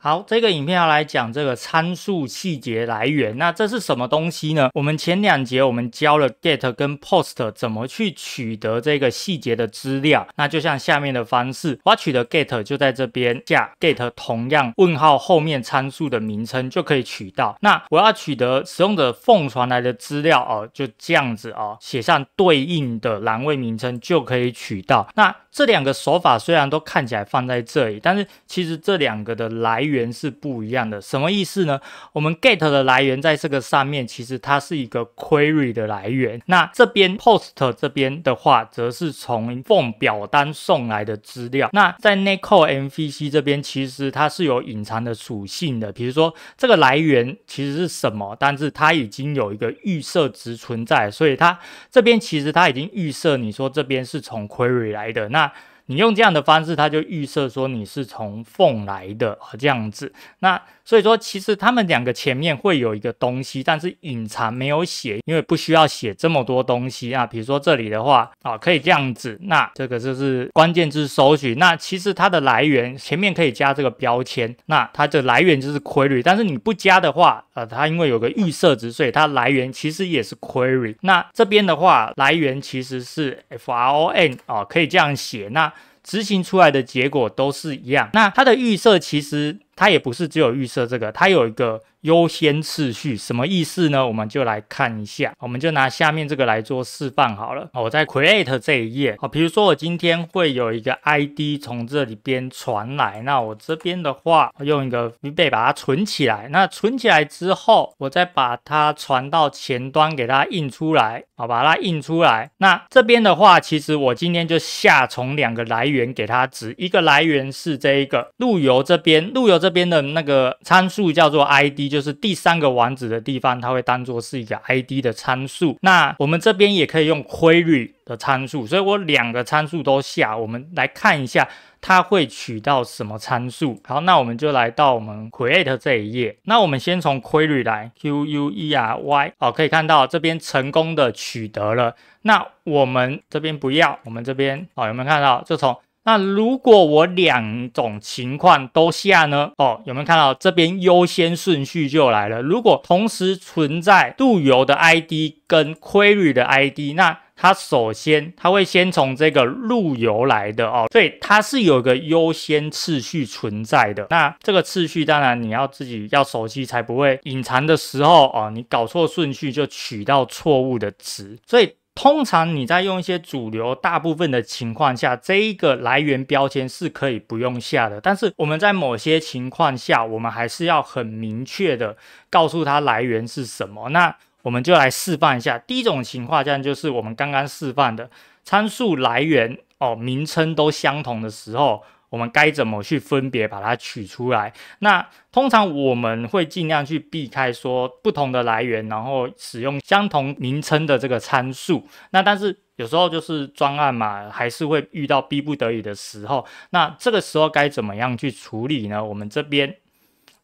好，这个影片要来讲这个参数细节来源。那这是什么东西呢？我们前两节我们教了 get 跟 post 怎么去取得这个细节的资料。那就像下面的方式，我要取得 get 就在这边加 get 同样问号后面参数的名称就可以取到。那我要取得使用者奉传来的资料哦，就这样子哦，写上对应的栏位名称就可以取到。那这两个手法虽然都看起来放在这里，但是其实这两个的来源源是不一样的。什么意思呢？我们 get 的来源在这个上面，其实它是一个 query 的来源。那这边 post 这边的话，则是从 form 表单送来的资料。那在 n e c o MVC 这边，其实它是有隐藏的属性的。比如说这个来源其实是什么，但是它已经有一个预设值存在，所以它这边其实它已经预设你说这边是从 query 来的。那你用这样的方式，它就预设说你是从凤来的啊，这样子。那所以说，其实他们两个前面会有一个东西，但是隐藏没有写，因为不需要写这么多东西啊。比如说这里的话啊，可以这样子。那这个就是关键字搜寻。那其实它的来源前面可以加这个标签，那它的来源就是 query。但是你不加的话，呃，它因为有个预设值，所以它来源其实也是 query。那这边的话，来源其实是 from 啊，可以这样写。那执行出来的结果都是一样。那它的预设其实它也不是只有预设这个，它有一个。优先次序什么意思呢？我们就来看一下，我们就拿下面这个来做示范好了。我在 Create 这一页，好，比如说我今天会有一个 ID 从这里边传来，那我这边的话用一个 VB 把它存起来。那存起来之后，我再把它传到前端给它印出来，好，把它印出来。那这边的话，其实我今天就下从两个来源给它值，一个来源是这一个路由这边，路由这边的那个参数叫做 ID。就是第三个网址的地方，它会当做是一个 ID 的参数。那我们这边也可以用 query 的参数，所以我两个参数都下。我们来看一下它会取到什么参数。好，那我们就来到我们 create 这一页。那我们先从 query 来，Q U E R Y，哦，可以看到这边成功的取得了。那我们这边不要，我们这边哦，有没有看到？就从那如果我两种情况都下呢？哦，有没有看到这边优先顺序就来了？如果同时存在路由的 ID 跟 query 的 ID，那它首先它会先从这个路由来的哦，所以它是有个优先次序存在的。那这个次序当然你要自己要熟悉，才不会隐藏的时候哦，你搞错顺序就取到错误的值。所以。通常你在用一些主流，大部分的情况下，这一个来源标签是可以不用下的。但是我们在某些情况下，我们还是要很明确的告诉它来源是什么。那我们就来示范一下。第一种情况，这样就是我们刚刚示范的参数来源哦，名称都相同的时候。我们该怎么去分别把它取出来？那通常我们会尽量去避开说不同的来源，然后使用相同名称的这个参数。那但是有时候就是专案嘛，还是会遇到逼不得已的时候。那这个时候该怎么样去处理呢？我们这边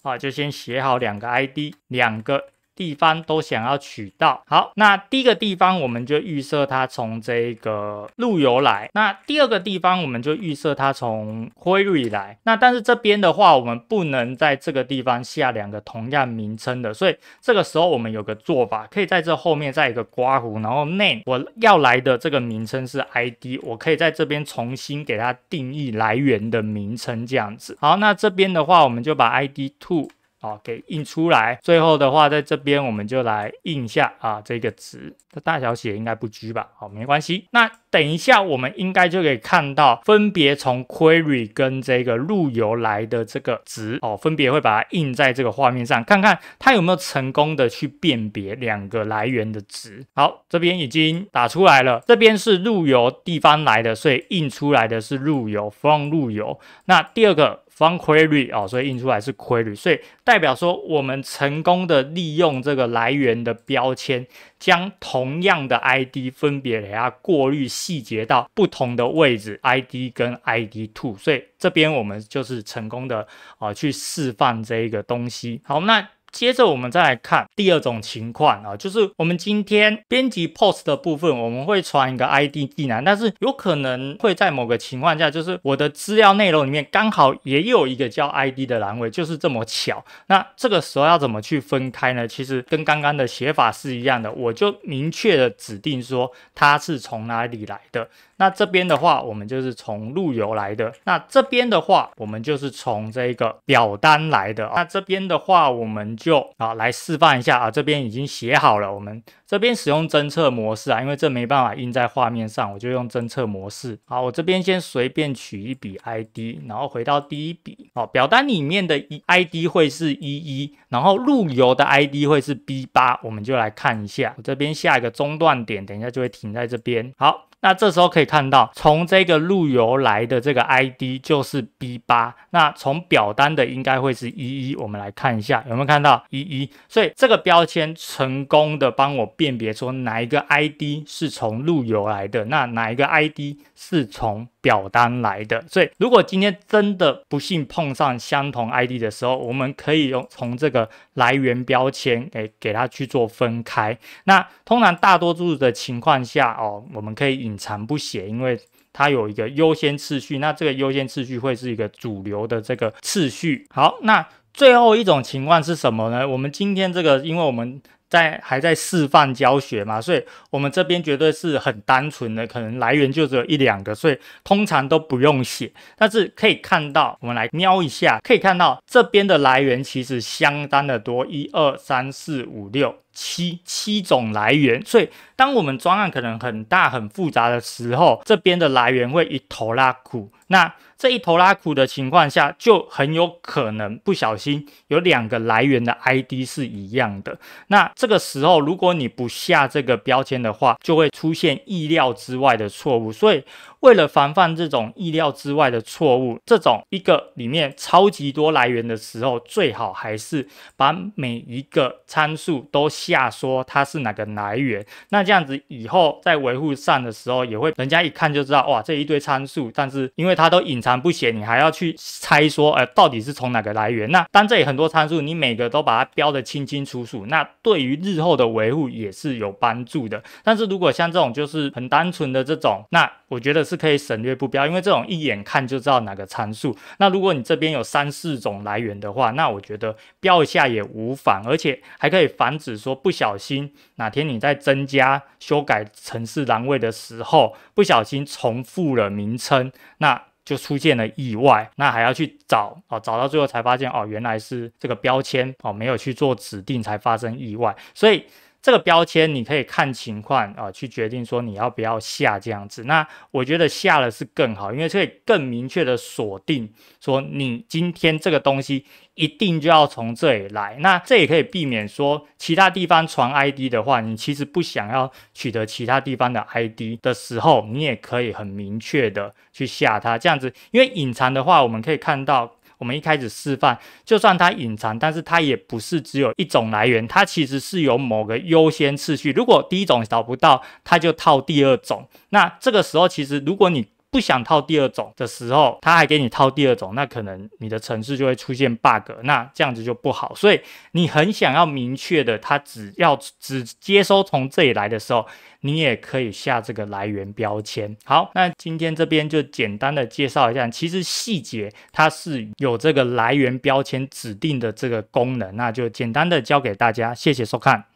啊，就先写好两个 ID，两个。地方都想要取到，好，那第一个地方我们就预设它从这个路由来，那第二个地方我们就预设它从辉瑞来，那但是这边的话，我们不能在这个地方下两个同样名称的，所以这个时候我们有个做法，可以在这后面再一个刮胡，然后 name 我要来的这个名称是 id，我可以在这边重新给它定义来源的名称，这样子。好，那这边的话，我们就把 id two 好，给印出来。最后的话，在这边我们就来印一下啊，这个值的大小写应该不拘吧？好，没关系。那等一下，我们应该就可以看到，分别从 query 跟这个路由来的这个值哦，分别会把它印在这个画面上，看看它有没有成功的去辨别两个来源的值。好，这边已经打出来了，这边是路由地方来的，所以印出来的是路由 from 路由。那第二个。方 query 哦，所以印出来是 query，所以代表说我们成功的利用这个来源的标签，将同样的 ID 分别给它过滤细节到不同的位置，ID 跟 ID two，所以这边我们就是成功的啊去示范这一个东西。好，那。接着我们再来看第二种情况啊，就是我们今天编辑 post 的部分，我们会传一个 ID 进来，但是有可能会在某个情况下，就是我的资料内容里面刚好也有一个叫 ID 的栏位，就是这么巧。那这个时候要怎么去分开呢？其实跟刚刚的写法是一样的，我就明确的指定说它是从哪里来的。那这边的话，我们就是从路由来的；那这边的话，我们就是从这个表单来的。那这边的话，我们就啊来示范一下啊，这边已经写好了，我们这边使用侦测模式啊，因为这没办法印在画面上，我就用侦测模式。好，我这边先随便取一笔 ID，然后回到第一笔。哦，表单里面的 ID 会是一一，然后路由的 ID 会是 B 八，我们就来看一下。我这边下一个中断点，等一下就会停在这边。好。那这时候可以看到，从这个路由来的这个 ID 就是 B 八，那从表单的应该会是一一。我们来看一下有没有看到一一，所以这个标签成功的帮我辨别出哪一个 ID 是从路由来的，那哪一个 ID 是从表单来的。所以如果今天真的不幸碰上相同 ID 的时候，我们可以用从这个来源标签给给它去做分开。那通常大多数的情况下哦，我们可以引。隐藏不写，因为它有一个优先次序，那这个优先次序会是一个主流的这个次序。好，那最后一种情况是什么呢？我们今天这个，因为我们在还在示范教学嘛，所以我们这边绝对是很单纯的，可能来源就只有一两个，所以通常都不用写。但是可以看到，我们来瞄一下，可以看到这边的来源其实相当的多，一二三四五六。七七种来源，所以当我们专案可能很大很复杂的时候，这边的来源会一头拉苦。那这一头拉苦的情况下，就很有可能不小心有两个来源的 ID 是一样的。那这个时候，如果你不下这个标签的话，就会出现意料之外的错误。所以为了防范这种意料之外的错误，这种一个里面超级多来源的时候，最好还是把每一个参数都下说它是哪个来源。那这样子以后在维护上的时候，也会人家一看就知道，哇，这一堆参数，但是因为它都隐藏不写，你还要去猜说，呃，到底是从哪个来源？那当这里很多参数，你每个都把它标的清清楚楚，那对于日后的维护也是有帮助的。但是如果像这种就是很单纯的这种，那我觉得是。可以省略不标，因为这种一眼看就知道哪个参数。那如果你这边有三四种来源的话，那我觉得标一下也无妨，而且还可以防止说不小心哪天你在增加、修改城市栏位的时候，不小心重复了名称，那就出现了意外，那还要去找哦，找到最后才发现哦，原来是这个标签哦没有去做指定才发生意外，所以。这个标签你可以看情况啊，去决定说你要不要下这样子。那我觉得下了是更好，因为可以更明确的锁定说你今天这个东西一定就要从这里来。那这也可以避免说其他地方传 ID 的话，你其实不想要取得其他地方的 ID 的时候，你也可以很明确的去下它这样子。因为隐藏的话，我们可以看到。我们一开始示范，就算它隐藏，但是它也不是只有一种来源，它其实是有某个优先次序。如果第一种找不到，它就套第二种。那这个时候，其实如果你不想套第二种的时候，他还给你套第二种，那可能你的城市就会出现 bug，那这样子就不好。所以你很想要明确的，它只要只接收从这里来的时候，你也可以下这个来源标签。好，那今天这边就简单的介绍一下，其实细节它是有这个来源标签指定的这个功能，那就简单的教给大家。谢谢收看。